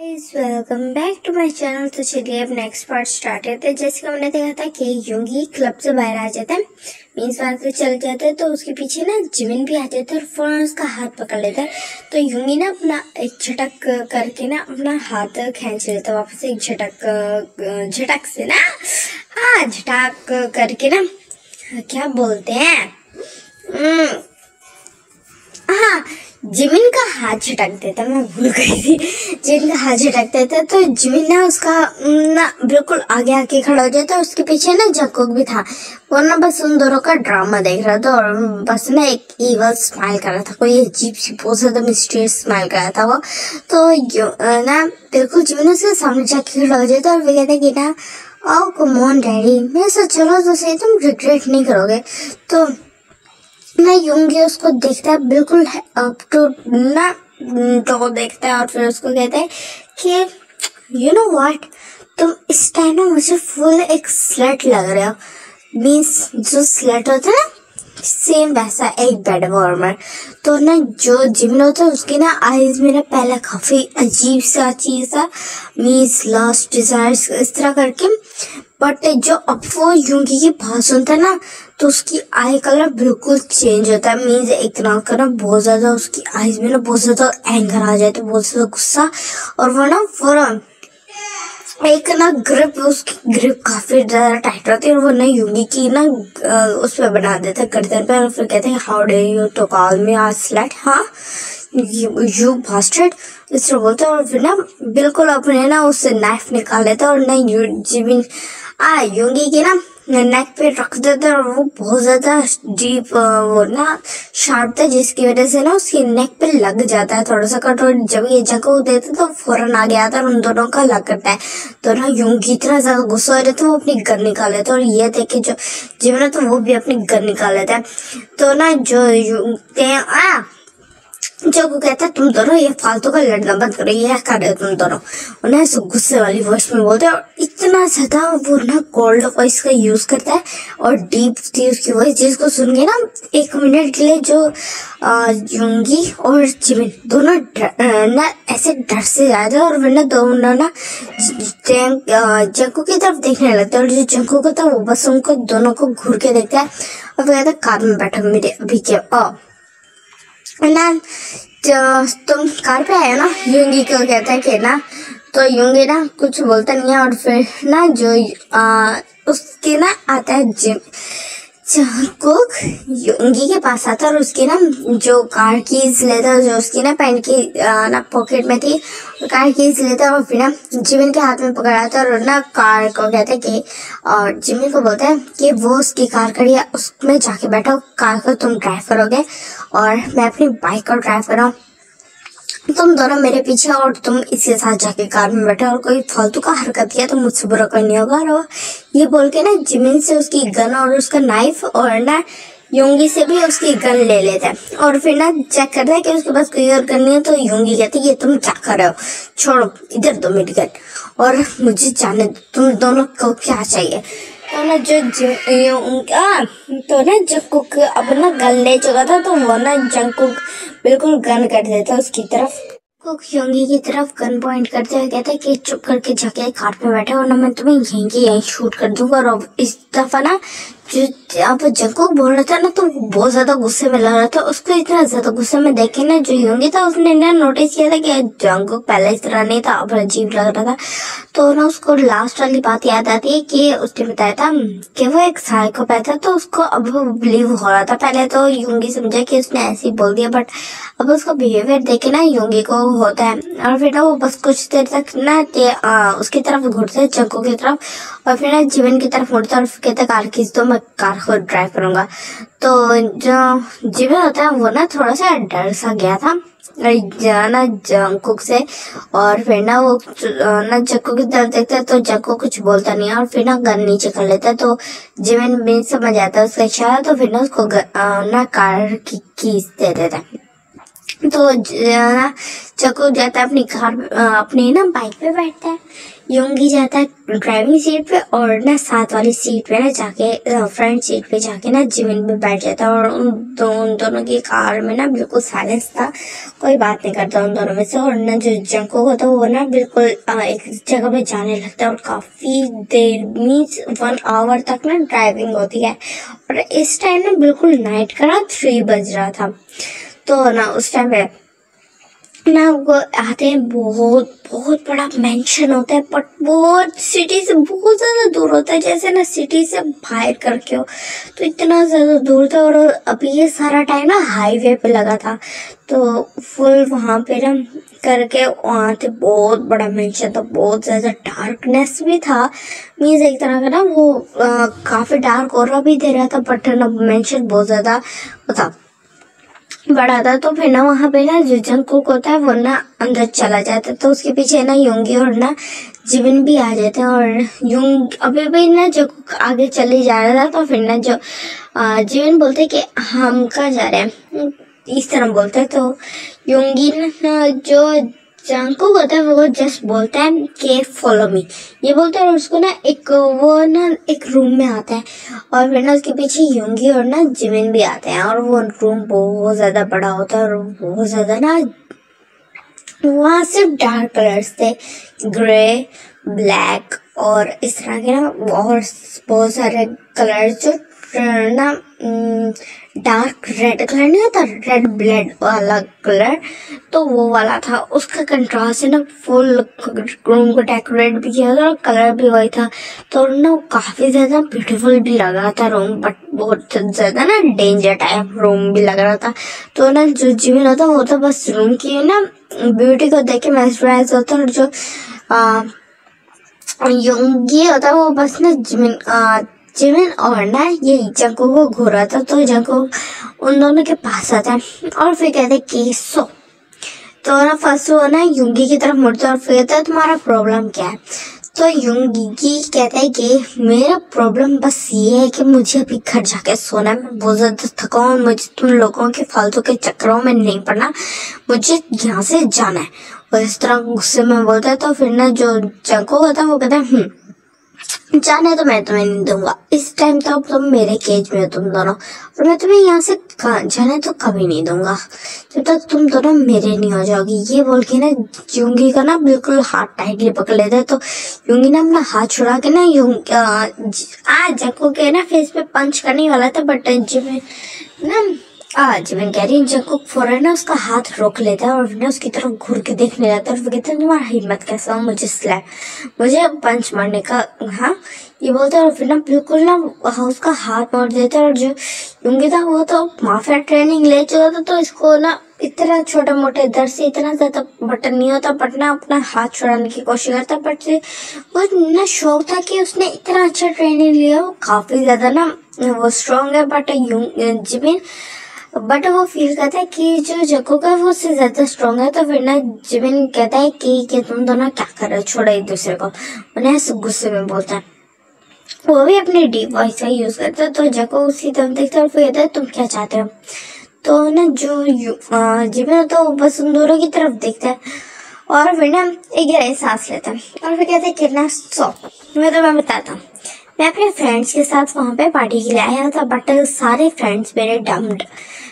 Welcome back to my channel तो चलिए अब नेक्स्ट पार्ट स्टार्ट करते हैं। जैसे कि हमने देखा था कि युंगी क्लब से बाहर आ जाता है। मीन्स वहाँ से चल जाते हैं तो उसके पीछे ना जिमिन भी आ जाता है और फ़ौरन उसका हाथ पकड़ लेता है। तो युंगी ना अपना एक झटक करके ना अपना हाथ खींच लेता है वापस एक झटक झटक से ना। हाँ झटक करके ना क्या बोलते हैं? हम्म, हाँ जिमिन का हाथ झटक देता, मैं भूल गई थी। जिमिन का हाथ झटक देता तो जिमिन ना उसका ना बिल्कुल आगे आके खड़ा हो जाता उसके पीछे ना जकोक भी था। वो ना बस उन दोनों का ड्रामा देख रहा था, और बस ना एक ईवल स्माइल कर रहा था, कोई अजीब सी, बहुत ज़्यादा मिस्टीरियस स्माइल कर रहा था वो। तो ना बिल्कुल जिमिन उसके सामने जाके खड़ा हो जाता, और वो कहता कि ना ओ कमोन डैडी मैं सोच चलो तो तुम रिग्रेट नहीं करोगे। तो ना यूँगी उसको देखता है, बिल्कुल अप टू ना तो देखता है और फिर उसको कहता है कि यू नो व्हाट तुम इस टाइम ना मुझे फुल एक स्लेट लग रहे हो. मीन्स जो स्लेट होता है ना सेम वैसा एक बेड वार्मर तो ना जो जिमिन होता है उसकी ना आईज में ना पहले काफ़ी अजीब सा चीज़ था। मीन्स लास्ट डिजायर्स इस तरह करके। बट जो वो यूँगी की सुनता है ना तो उसकी आई कलर बिल्कुल चेंज होता है। मीन्स एक ना ना बहुत ज़्यादा उसकी आईज में ना बहुत ज़्यादा एंगर आ जाता है, बहुत ज़्यादा गुस्सा। और वो ना फ़ौरन एक ना ग्रिप उसकी ग्रिप काफ़ी ज़्यादा टाइट रहती है और वो ना युगी की ना उस पर बना देते हैं गर्दन पे और फिर कहते हैं how dare you to call me are slate हाँ यू बास्टर्ड इस तरह बोलते हैं और फिर ना बिल्कुल अपने ना उससे नाइफ निकाल लेते हैं और ना यू जिमिन आ यूँगी की ना नेक पे रख देते हैं और वो बहुत ज़्यादा डीप वो ना शार्प था, जिसकी वजह से ना उसकी नेक पे लग जाता है, थोड़ा सा कट और जब ये जगह देते तो फ़ौरन आ गया था और उन दोनों का लग करता है। तो ना यूँगी इतना ज़्यादा गुस्सा हो जाता है, वो अपनी गन निकाल लेता और ये देखे जो जिमना तो वो भी अपनी गन निकाल लेता है। तो ना जो यू आ! जो को कहता है, तुम दोनों ये फालतू का लड़ना बंद करो, ये कर रहे हो तुम दोनों? ऐसे गुस्से वाली वॉइस में बोलते हैं, और इतना ज़्यादा वो ना कोल्ड वॉइस का यूज़ करता है और डीप थी उसकी वॉइस जिसको सुन के ना, एक मिनट के लिए जो युंगी और जिमिन दोनों ना ऐसे डर से जाते हैं और वरना दोनों ना जंक- की तरफ़ देखने लगते हैं और जो जंकू को था वो बस उनको दोनों को घूर के देखता है और वो कहता है कार में बैठो मेरे अभी आ। ना? जो तुम कार पे आए ना युंगी को कहता है कि ना तो युंगी ना कुछ बोलता नहीं है और फिर ना जो आ, उसके ना आता है जिम कुक युंगी के पास आता और उसकी ना जो कार कीज लेता जो उसकी ना पैंट की ना पॉकेट में थी वो कार कीज लेता और फिर ना जिमिन के हाथ में पकड़ाता है और ना कार को कहते कि और जिमिन को बोलता है कि वो उसकी कार खड़ी है, उसमें जाके बैठो, कार को तुम ड्राइव करोगे और मैं अपनी बाइक को ड्राइव कर रहा हूँ। तुम दोनों मेरे पीछे और तुम इसके साथ जाके कार में बैठे और कोई फालतू का हरकत किया तो मुझसे बुरा कोई नहीं होगा। और ये बोल के ना जिमिन से उसकी गन और उसका नाइफ और ना योंगी से भी उसकी गन ले लेता है। और फिर ना चेक करता है कि उसके पास कोई और गन नहीं है तो योंगी कहती है, ये तुम क्या कर रहे हो? छोड़ो, इधर दो मेरी गन और मुझे जाने तुम दोनों को क्या चाहिए? तो ना जो जो उनका तो ना जंकुक अपना गन ले चुका था तो वो ना जंकुक बिल्कुल गन कर देता उसकी तरफ़। कुक योंगी की तरफ़ गन पॉइंट करते हुए कहता है कि चुप करके जाके कार पे बैठे, वरना मैं तुम्हें यहीं की यहीं शूट कर दूँगा, और इस दफ़ा ना जो अब जंकुक बोल रहा था ना तो बहुत ज़्यादा गुस्से में लग रहा था। उसको इतना ज़्यादा गुस्से में देखे ना जो योंगी था, उसने ना नोटिस किया था कि जंकुक पहले इस तरह नहीं था अब अजीब लग रहा था। तो ना उसको लास्ट वाली बात याद आती है कि उसने बताया था कि वो एक साइकोपैथ है तो उसको अब बिलीव हो रहा था। पहले तो यूँगी समझा कि उसने ऐसे ही बोल दिया बट अब उसका बिहेवियर देखे ना यूँगी को होता है। और फिर ना वो बस कुछ देर तक ना उसकी तरफ़ घुटते चंको की तरफ़, और फिर ना जीवन की तरफ़ मुड़ता और कहते कार खींच कार को ड्राइव करूँगा। तो जो जीवन होता है, वो ना थोड़ा सा डर सा गया था ना जंकुक से और फिर ना वो ना जक्कू की तरफ़ देखता है तो जक्कू कुछ बोलता नहीं है और फिर ना गन नीचे कर लेता है। तो जीवन भी समझ आता है उसका इशारा तो फिर ना उसको ना कार की कीस दे देता है। तो चको जाता है अपनी कार अपनी ना बाइक पे बैठता है। योंगी जाता है ड्राइविंग सीट पे और ना साथ वाली सीट पे ना जाके फ्रंट सीट पे जाके ना जिमिन पे बैठ जाता है और उन दो, उन दोनों की कार में ना बिल्कुल साइलेंस था। कोई बात नहीं करता उन दोनों में से और ना जो जंको होता है वो ना बिल्कुल एक जगह पे जाने लगता है और काफ़ी देर मीन्स वन आवर तक ना ड्राइविंग होती है। और इस टाइम ना बिल्कुल नाइट का ना थ्री बज रहा था। तो ना, उस टाइम पे ना वो आते हैं, बहुत बहुत बड़ा मेंशन होता है बट बहुत सिटी से बहुत ज़्यादा दूर होता है, जैसे ना सिटी से बाहर करके हो तो इतना ज़्यादा दूर था और अभी ये सारा टाइम ना हाईवे पे लगा था तो फुल वहाँ पे ना करके वहाँ थे, बहुत बड़ा मेंशन था, बहुत ज़्यादा डार्कनेस भी था मीन्स एक तरह का ना वो काफ़ी डार्क और भी दे रहा था बट ना मेंशन बहुत ज़्यादा था। था तो फिर ना वहाँ पे ना जो जंकुक होता है वो ना अंदर चला जाता है तो उसके पीछे ना योंगी और ना जीवन भी आ जाते हैं और यूंग अभी भी ना जो आगे चले जा रहा था तो फिर ना जो जीवन बोलते कि हम कहाँ जा रहे हैं? इस तरह बोलते हैं तो योंगी ना जो को होता है वो जस्ट बोलता है कि फॉलो मी ये बोलता है और उसको ना एक वो ना एक रूम में आता है और फिर ना उसके पीछे योंगी और ना जिमिन भी आते हैं और वो रूम बहुत ज़्यादा बड़ा होता है और बहुत ज़्यादा ना वहाँ सिर्फ़ डार्क कलर्स थे ग्रे ब्लैक और इस तरह के ना और बहुत सारे कलर्स जो ना डार्क रेड कलर नहीं होता रेड ब्लड वाला कलर तो वो वाला था। उसका कंट्रास्ट है ना फुल रूम को डेकोरेट भी किया था और कलर भी वही था। तो ना काफ़ी ज़्यादा ब्यूटीफुल भी लग रहा था रूम बट बहुत ज़्यादा ना डेंजर टाइप रूम भी लग रहा था। तो ना जो जीवन होता वो तो बस रूम की ना ब्यूटी को देख के मैसराइज होता और जो आ, योंगी होता वो बस ना जिमिन जिमिन और ना ये जंको को घूरा था तो जंको उन दोनों के पास आता है और फिर कहते हैं कि सो। तो ना फ़र्स्ट वो ना युंगी की तरफ़ मुड़ता है और फिर कहता है, तुम्हारा प्रॉब्लम क्या है? तो युंगी कहता है कि, मेरा प्रॉब्लम बस ये है कि मुझे अभी घर जाके सोना है। मैं बहुत ज़्यादा थका हूँ। मुझे तुम लोगों के फालतू के चक्करों में नहीं पड़ना। मुझे यहाँ से जाना है। और इस तरह गुस्से में बोलता है तो फिर ना जो जंको होता है, वो कहता है हम्म जाने तो मैं तुम्हें नहीं दूँगा। इस टाइम तो अब तुम मेरे केज में हो, तुम दोनों। और मैं तुम्हें यहाँ से जाने तो कभी नहीं दूँगा। जब तक तुम दोनों मेरे नहीं हो जाओगी, ये बोल के ना यूँगी का ना बिल्कुल हाथ टाइटली पकड़ लेते तो यूँगी ना अपना हाथ छुड़ा के ना आज जको के ना फेस पे पंच करने वाला था बट जब ना आज मैं हूँ, जब फ़ौरन ना, उसका हाथ रोक लेता है और फिर उसकी तरफ़ घूर के देखने लगता है और फिर कहता है, तुम्हारा हिम्मत कैसा हो? मुझे स्लैप मुझे पंच मारने का हाँ ये बोलता है और फिर ना बिल्कुल ना उसका हाथ मार देता है और जो यूँगी था, वो तो माफिया ट्रेनिंग ले चुका था तो इसको ना इतना छोटे मोटे दर से इतना ज़्यादा बटन नहीं होता, बट ना अपना हाथ छुड़ाने की कोशिश करता, बट वो ना शौक था कि उसने इतना अच्छा ट्रेनिंग लिया, वो काफ़ी ज़्यादा ना वो स्ट्रॉन्ग है, बट जिमिन बट वो फील करता है कि जो जको का वो उससे ज़्यादा स्ट्रॉन्ग है तो फिर ना जिमिन कहता है कि, कि तुम दोनों क्या कर रहे हो? छोड़ो एक दूसरे को। उन्हें गुस्से में बोलता है। वो भी अपनी डीप वॉइस का यूज़ करता है तो जको उसी तरफ़ देखता है और फिर कहता है तुम क्या चाहते हो? तो ना जो जिमिन तो बस उन दोनों की तरफ़ देखता है। और फिर ना एक गहराई सांस लेता है। और फिर कहते हैं कितना सो मैं तो मैं बताता हूँ। मैं अपने फ्रेंड्स के साथ वहाँ पे पार्टी के लिए आया था बट सारे फ्रेंड्स मेरे डम्ड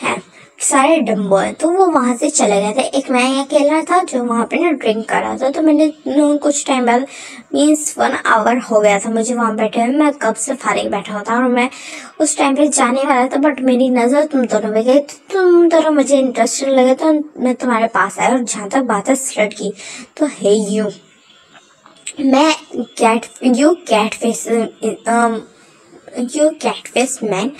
हैं, सारे डम्बो है। तो वो वहाँ से चले गए थे। एक मैं अकेला था जो वहाँ पे ना ड्रिंक कर रहा था। तो मैंने कुछ टाइम बाद मीन्स वन आवर हो गया था मुझे वहाँ बैठे हुए। मैं कब से फारिग बैठा हुआ था और मैं उस टाइम पे जाने वाला था बट मेरी नज़र तुम दोनों पे गई। तो तुम दोनों मुझे इंटरेस्टिंग लगे तो मैं तुम्हारे पास आया और जहाँ तक बात है स्टार्ट की। तो है यू मैं cat you cat face you cat face man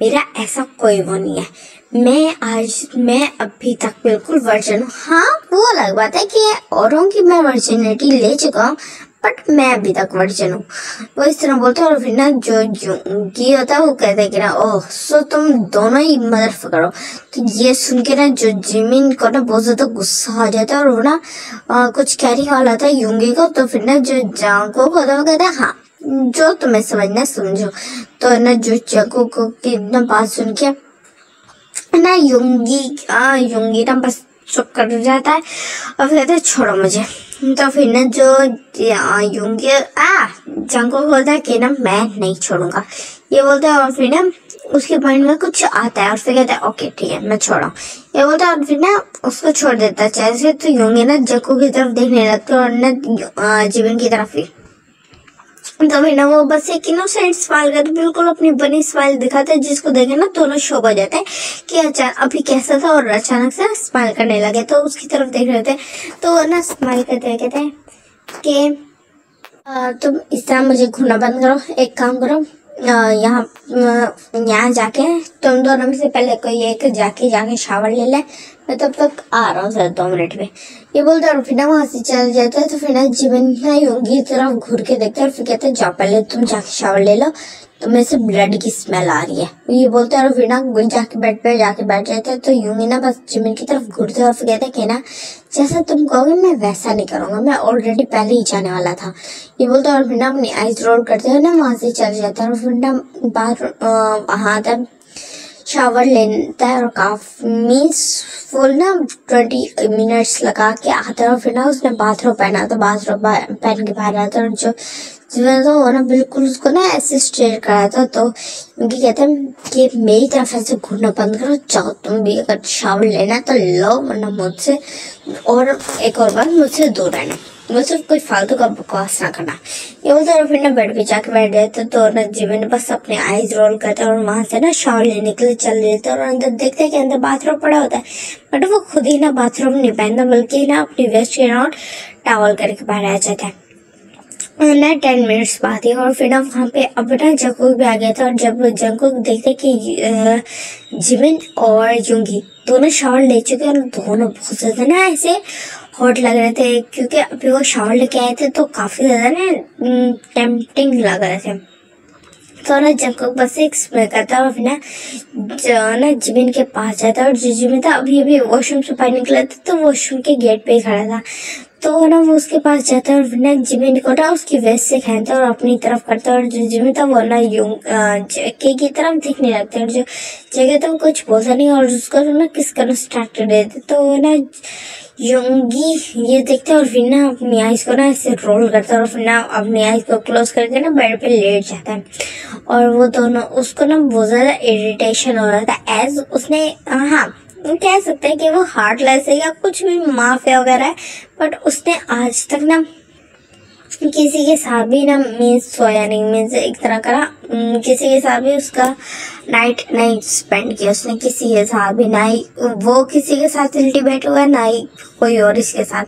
मेरा ऐसा कोई वो नहीं है। मैं आज मैं अभी तक बिल्कुल वर्जन हूँ। हाँ वो अलग बात है कि औरों की मैं वर्जिनिटी ले चुका हूँ बट मैं अभी तक वर्जन हूँ। वो इस तरह बोलते हैं और फिर ना जो ये होता है वो कहते हैं कि ना ओह सो तुम दोनों ही मदर करो तो ये सुन के ना जो जिमिन को ना बहुत ज़्यादा गुस्सा आ जाता है और वो ना आ, कुछ कैरी वाला था यूँगी को तो फिर ना जो जांको को होता है वो कहता है हाँ जो तुम्हें समझना समझो। तो ना जो जगो को की ना बात सुन के ना युंगी आ युंगी ना बस चुप कर जाता है और फिर कहता है, छोड़ो मुझे। तो फिर ना जो यूँगी, आ जंको बोलता है कि ना, मैं नहीं छोड़ूँगा। ये बोलता है, और फिर ना, उसके माइंड में कुछ आता है और फिर कहता है ओके ठीक है, मैं छोड़ा। ये बोलता है, और फिर ना, उसको छोड़ देता है। जैसे तो यूँगी ना जक्कू की तरफ़ देखने लगता है और ना जीवन की तरफ़ ही तो भाई ना वो बस एक इनोसेंट स्माइल करते बिल्कुल अपनी बनी स्माइल दिखाते हैं, जिसको देखे ना दोनों शोक हो जाते हैं कि अचानक अभी कैसा था और अचानक से स्माइल करने लगे। तो उसकी तरफ़ देख रहे थे तो ना स्माइल करते कहते हैं कि तुम इस तरह मुझे घूमना बंद करो, एक काम करो यहाँ यहाँ जाके तुम दोनों में से पहले कोई एक जाके जाके शावर ले ले। मैं तब तक आ रहा हूँ सर दो मिनट में। ये बोलते और फिर ना वहाँ से चल जाता है। तो फिर ना जीवन ही योगी तरफ़ घूर के देखते और फिर कहते हैं, जाओ पहले तुम जाके शावर ले लो। तो मेरे से ब्लड की स्मेल आ रही है। ये बोलते हैं और फिर ना जाके बेड पे, जाके बैठ जाते हैं तो यूँ ही ना बस जिमिन की तरफ़ घुरते और फिर कहते ना, जैसा तुम कहोगे, मैं वैसा नहीं करूँगा, मैं ऑलरेडी पहले ही जाने वाला था। ये बोलते और फिर ना अपनी आइज़ रोल करते हैं ना, वहाँ से चल जाते हैं और फिर ना बाहर वहाँ तक शावर लेता है और काफ़ी मीन्स फुल ना ट्वेंटी मिनट्स लगा के आता है और फिर ना उसने बाथरूम पहना तो बाथरूम पहन के बाहर आता है और जो जिसमें तो वो ना बिल्कुल उसको ना ऐसे स्ट्रेट कराया था तो उनकी कहते हैं कि मेरी तरफ़ ऐसे घूरना बंद करो चाहो तुम भी अगर शावर लेना तो लो वरना मुझसे और एक और बार मुझसे दूर रहना। मुझसे कोई फालतू का बकवास ना करना। ये बोलते और फिर ना बेड पे जाके बैठ गए तो, ना जीवन बस अपने आईज रोल करते और वहाँ से ना शावर लेने के लिए चल थे और अंदर देखते हैं कि अंदर बाथरूम पड़ा होता है। बट वो खुद ही ना बाथरूम नहीं पहनता बल्कि ना अपनी वेस्ट के अराउंड टावल करके बाहर आ जाता है। ना टेन मिनट्स बाद ही, और फिर ना वहाँ पे अब ना जंकुक भी आ गया था, और जब जंकुक देखते कि जिमिन और जुंगी दोनों शावर ले चुके और दोनों बहुत ज़्यादा ना ऐसे हॉट लग रहे थे, क्योंकि अभी वो शावर लेके आए थे तो काफ़ी ज़्यादा ना टेम्पटिंग लग रहे थे। तो ना जंकुक बस एक स्प्रे करता और फिर ना ना जिमिन के पास जाता, और जो जिमिन था अभी अभी वॉशरूम से बाहर निकला था तो वॉशरूम के गेट पे ही खड़ा था। तो ना वो उसके पास जाता है और ना जिमिन को ना उसकी वेस्ट से खेलता है और अपनी तरफ़ करता है और जो जिमिन था वो ना यूँ के की तरफ़ दिखने लगता है और जो जगह तो कुछ बोलता नहीं और उसको ना किस करना स्टार्ट कर देते तो ना योंगी ये देखते और फिर ना अपनी आइज़ को ना ऐसे रोल करता है और फिर ना अपनी आइज़ को क्लोज करके ना बेड पे लेट जाता है। और वो दोनों, उसको ना बहुत ज़्यादा इरिटेशन हो रहा था। एज उसने हाँ कह सकते हैं कि वो हार्टलेस है या कुछ भी माफिया वगैरह है बट उसने आज तक ना किसी के साथ भी ना मीन्स सोया नहीं मीन्स एक तरह का किसी के साथ भी उसका नाइट नहीं स्पेंड किया, उसने किसी के साथ भी, ना ही वो किसी के साथ अल्टीमेट हुआ ना ही कोई और इसके साथ।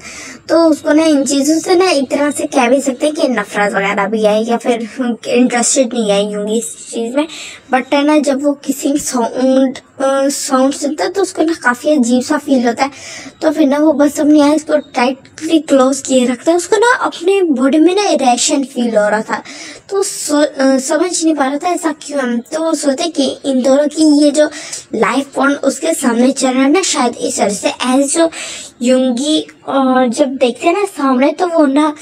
तो उसको ना इन चीज़ों से ना एक तरह से कह भी सकते हैं कि नफरत वगैरह भी आई या फिर इंटरेस्टेड नहीं आई यूँगी इस चीज़ में। बट है ना, जब वो किसी साउंड साउंड सुनता है तो उसको ना काफ़ी अजीब सा फील होता है। तो फिर ना वो बस अपनी आइज़ को टाइटली क्लोज किए रखता है, उसको ना अपने बॉडी में ना इरेक्शन फील हो रहा था। तो समझ नहीं पा रहा था ऐसा क्यों हम तो वो सोचते कि इन दोनों की ये जो लाइफ पॉइंट उसके सामने चल रहा है ना, शायद इस वजह से एज जो युंगी और जब देखते हैं ना सामने तो वो ना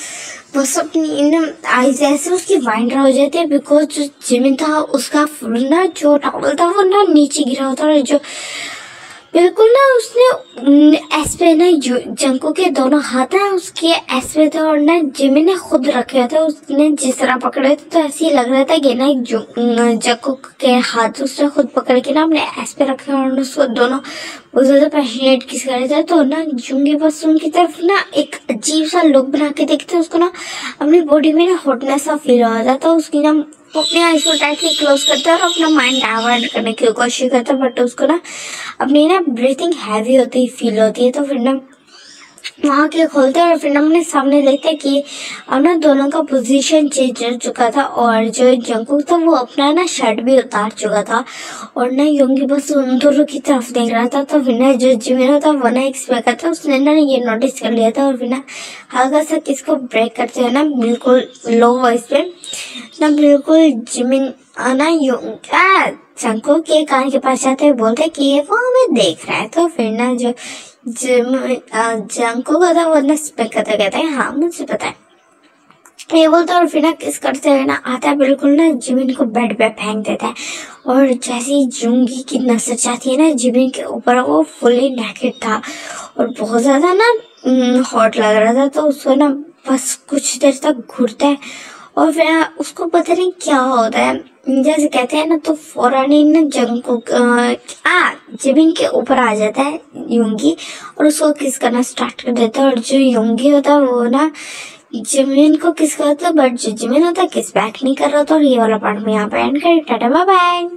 बस अपनी ना आईज ऐसे उसकी वाइंड हो जाती है बिकॉज़ जो जिमिन था, उसका ना जो टॉवल था, वो ना नीचे गिरा होता और जो बिल्कुल ना, उसने एस पे ना जंको के दोनों हाथ है, उसके एस पे थे और ना जिमी ने खुद रखे थे, उसने जिस तरह पकड़े थे तो ऐसे ही लग रहा था कि ना जंको के हाथ उसने खुद पकड़ के ना अपने एस पे रखे और उसको दोनों बहुत ज़्यादा पैशनेट किस करे थे तो ना जुंगे बस उनकी तरफ़ ना एक अजीब सा लुक बना के देखते, उसको ना अपनी बॉडी में ना हॉटनेस सा फील हो जाता तो उसकी ना वो अपनी आईज को टाइटली क्लोज करता है और अपना माइंड डाइवर्ट करने की कोशिश करता है बट उसको ना अपनी ना ब्रीथिंग हैवी होती फील होती है तो फिर ना वहाँ के खोलते और फिर हमने सामने देखते कि अब ना दोनों का पोजीशन चेंज हो चुका था और जो जंकुक था, वो अपना ना शर्ट भी उतार चुका था और ना योंगी बस उन दोनों की तरफ़ देख रहा था तो फिर ना जो जिमिनो था वो ना एक्सपेक्ट था उसने ना ये नोटिस कर लिया था और फिर ना हल्का सा किसको ब्रेक करते हुए ना, बिल्कुल लो वॉइस पे, ना बिल्कुल जिमिन ना योंग जंकुक के कान के पास जाते हुए बोलते कि ये वो हमें देख रहा है तो फिर ना जो जंको का था वो ना स्पेक करता कहता है हाँ मुझे पता है ये बोलता और फिर ना किस करते हुए ना आता है बिल्कुल ना जिमिन को बेड पे फेंक देता है और जैसे ही जूँगी की नज़र जाती है ना जिमिन के ऊपर वो फुली नेकेड था और बहुत ज़्यादा ना हॉट लग रहा था तो उसको ना बस कुछ देर तक घूरता है और फिर उसको पता नहीं क्या होता है। जैसे कहते हैं ना तो फ़ौरन ही ना जंग को आ, ज़मीन के ऊपर आ जाता है युंगी और उसको किस करना स्टार्ट कर देता है। और जो युंगी होता है, वो ना ज़मीन को किस करता है बट जो ज़मीन होता है, किस बैक नहीं कर रहा था और ये वाला पार्ट में यहाँ पे एंड कर। Tata bye